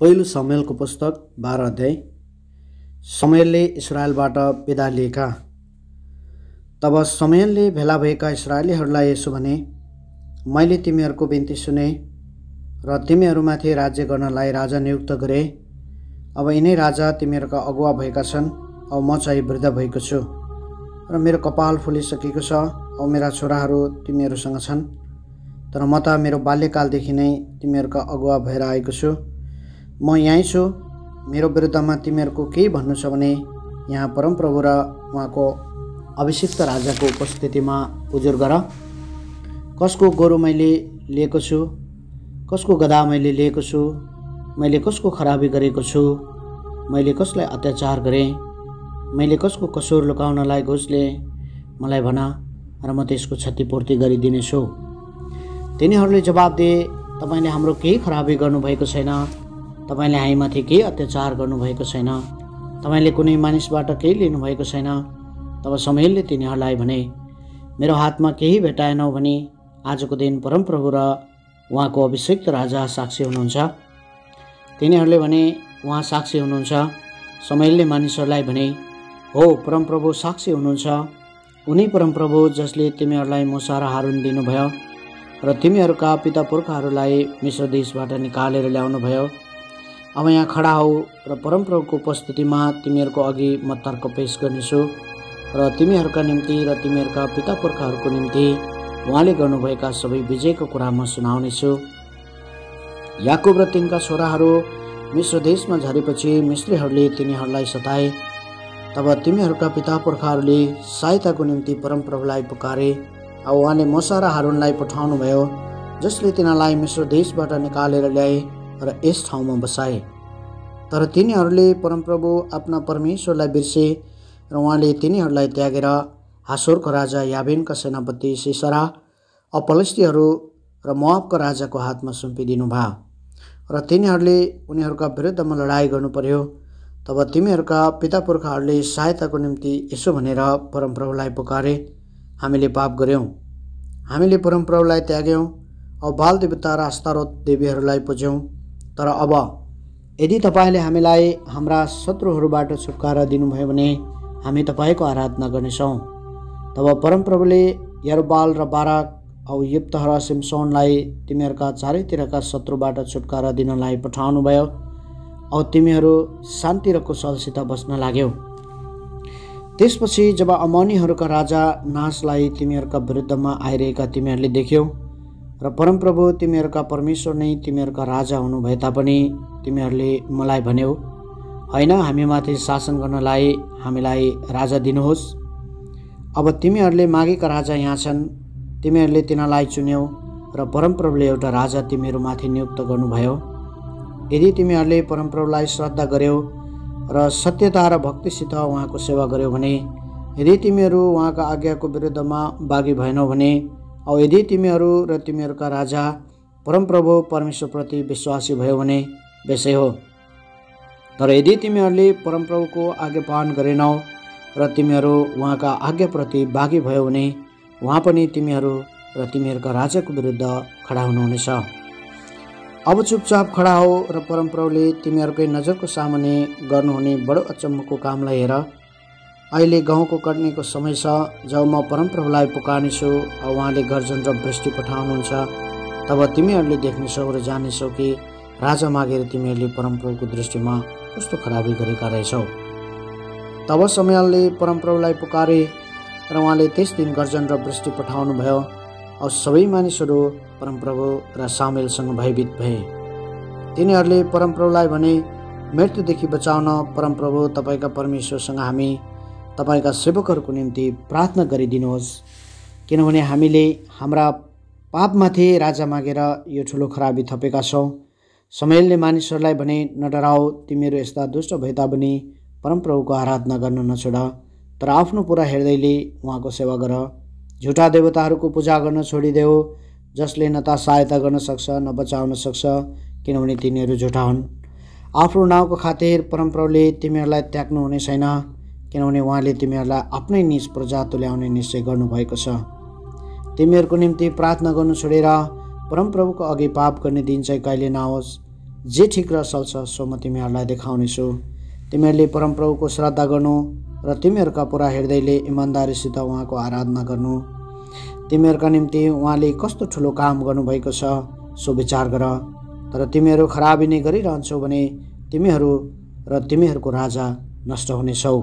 पहिलो समयलको पुस्तक बाह्र अध्याय। समयलले इजरायलबाट विदा लिएका। तब समयलले भेला भएका इजरायलीहरूलाई यसो भने मैले तिमीहरूको बिन्ती सुने र तिमीहरूमाथि राज्य गर्नलाई राजा नियुक्त गरे। अब यिनै राजा तिमीहरूका अगुवा भएका छन् अब म चाहिँ वृद्ध भएको छु र मेरो कपाल फुलिसकेको छ अब मेरा छोराहरू तिमीहरूसँग छन्। तर म त मेरो बाल्यकालदेखि नै तिमीहरूका अगुवा भएर आएको छु। म यहीँ छु। मेरो विरुद्धमा तिमीहरूको केही भन्नु छ भने यहाँ परमप्रभु र उहाँको अभिषिक्त राजाको उपस्थितिमा उजुर गर। कसको गोरु मैले लिएको छु? कसको गदा मैले लिएको छु? मैले कसको खराबी गरेको छु? मैले कसलाई अत्याचार गरेँ? मैले कसको कसुर लुकाउनलाई घुस लिएँ मलाई भन र म त्यसको क्षतिपूर्ति गरिदिनेछु। तिनीहरूले जवाब दिए तपाईँले हाम्रो केही खराबी गर्नुभएको छैन। तपाईँले हामीमाथि केही अत्याचार गर्नुभएको छैन। तपाईँले कुनै मानिसबाट केही लिनुभएको छैन। तब समयले तिनीहरूलाई भने मेरो हातमा केही भेटाएनौ भने आजको दिन परमप्रभु र उहाँको अभिषेक्त राजा साक्षी हुनुहुन्छ तिनीहरूले भने उहाँ साक्षी हुनुहुन्छ समयले मानिसहरूलाई भने हो परमप्रभु साक्षी हुनुहुन्छ। उनी परमप्रभु जसले तिमीहरूलाई मुसा हारुन दिनुभयो र तिमीहरूका पिता पुर्खाहरूलाई मिश्र देशबाट निकालेर ल्याउनुभयो। अब यहाँ खडा हौ र परमप्रभुको उपस्थितिमा तिमीहरूको अघि म तर्क पेस गर्नेछु र तिमीहरूका निम्ति र तिमीहरूका पिता पुर्खाहरूको निम्ति उहाँले गर्नुभएका सबै विजयको कुरा म सुनाउनेछु। याकुब र तिनका छोराहरू मिश्र देशमा झरेपछि मिश्रीहरूले तिनीहरूलाई सताए। तब तिमीहरूका पिता पुर्खाहरूले सहायताको निम्ति परमप्रभुलाई पुकारे। अब उहाँले मसा र हारुनलाई पठाउनु भयो जसले तिनीहरूलाई मिश्र देशबाट निकालेर ल्याए। र यस ठाउँमा बसाए। तर तिनीहरूले परमप्रभु आफ्ना परमेश्वरलाई बिर्से र उहाँले तिनीहरूलाई त्यागेर हासोरको राजा याबेनका सेनापति सिसरा अपलस्तीहरू र मोआबका राजाको हातमा सुम्पिदिनु भयो र तिनीहरूले उनीहरूका विरुद्धमा लडाइँ गर्नु पर्यो तब तिमीहरूका पिता पुर्खाहरूले सहायताको निम्ति यसो भनेर परमप्रभुलाई पुकारे। हामीले पाप गऱ्यौँ हामीले परमप्रभुलाई त्याग्यौँ अब बाल देवता र आस्तारोत देवीहरूलाई पुज्यौँ। तर अब यदि तपाईँले हामीलाई हाम्रा शत्रुहरूबाट छुटकारा दिनुभयो भने हामी तपाईँको आराधना गर्नेछौँ। तब परमप्रभुले यरबाल र बाराक औ युक्त र सिमसोनलाई तिमीहरूका चारैतिरका शत्रुबाट छुटकारा दिनलाई पठाउनुभयो। औ तिमीहरू शान्ति र कुशलसित बस्न लाग्यौ। त्यसपछि जब अमनीहरूका राजा नाशलाई तिमीहरूका विरुद्धमा आइरहेका तिमीहरूले देख्यौ र परमप्रभु तिमीहरूका परमेश्वर नै तिमीहरूका राजा हुनु भए तापनि तिमीहरूले मलाई भन्यौ होइन हामीमाथि शासन गर्नलाई हामीलाई राजा दिनुहोस्। अब तिमीहरूले मागेका राजा यहाँ छन् तिमीहरूले तिनीहरूलाई चुन्यौ र परमप्रभुले एउटा राजा तिमीहरूमाथि नियुक्त गर्नुभयो। यदि तिमीहरूले परमप्रभुलाई श्रद्धा गर्यौ र सत्यता र भक्तिसित उहाँको सेवा गर्यौ भने यदि तिमीहरू उहाँका आज्ञाको विरुद्धमा बाघी भएनौ भने औ यदि तिमीहरू र तिमीहरूका राजा परमप्रभु परमेश्वरप्रति विश्वासी भयो भने बेसै हो। तर यदि तिमीहरूले परमप्रभुको आज्ञा पालन गरेनौ र तिमीहरू उहाँका आज्ञाप्रति बाघी भयो भने उहाँ पनि तिमीहरू र तिमीहरूका राजाको विरुद्ध खडा हुनुहुनेछ। अब चुपचाप खडा हो र परमप्रभुले तिमीहरूकै नजरको सामुने गर्नुहुने बडो अचम्मको कामलाई हेर। अहिले गहुँको कट्नेको समय छ जब म परमप्रभुलाई पुकार्नेछु उहाँले गर्जन र वृष्टि पठाउनुहुन्छ। तब तिमीहरूले देख्नेछौ र जानेछौ कि राजा मागेर तिमीहरूले परमप्रभुको दृष्टिमा कस्तो खराबी गरेका रहेछौ। तब समयले परमप्रभुलाई पुकारे र उहाँले त्यस दिन गर्जन र वृष्टि पठाउनु भयो औ सबै मानिसहरू परमप्रभु र सामेलसँग भयभीत भए। तिनीहरूले परमप्रभुलाई भने मृत्युदेखि बचाउन परमप्रभु तपाईँका परमेश्वरसँग हामी तपाईँका सेवकहरूको निम्ति प्रार्थना गरिदिनुहोस्। किनभने हामीले हाम्रा पापमाथि राजा मागेर यो ठुलो खराबी थपेका छौँ। समयलले मानिसहरूलाई भने नडराओ तिमीहरू यस्ता दुष्ट भए तापनि परमप्रभुको आराधना गर्न नछोड। तर आफ्नो पुरा हृदयले उहाँको सेवा गर। झुटा देवताहरूको पूजा गर्न छोडिदेऊ जसले न त सहायता गर्न सक्छ न बचाउन सक्छ किनभने तिनीहरू झुटा हुन्। आफ्नो नाउँको खातिर परमप्रभुले तिमीहरूलाई त्याग्नु हुने छैन। किनभने उहाँले तिमीहरूलाई आफ्नै निज प्रजा तुल्याउने निश्चय गर्नुभएको छ। तिमीहरूको निम्ति प्रार्थना गर्नु छोडेर परमप्रभुको अघि पाप गर्ने दिन चाहिँ कहिले नहोस् जे ठिक र असल छ सो म तिमीहरूलाई देखाउनेछु। तिमीहरूले परमप्रभुको श्रद्धा गर्नु र तिमीहरूका पुरा हृदयले इमान्दारीसित उहाँको आराधना गर्नु। तिमीहरूका निम्ति उहाँले कस्तो ठुलो काम गर्नुभएको छ सो विचार गर। तर तिमीहरू खराबी नै गरिरहन्छौ भने तिमीहरू र तिमीहरूको राजा नष्ट हुनेछौ।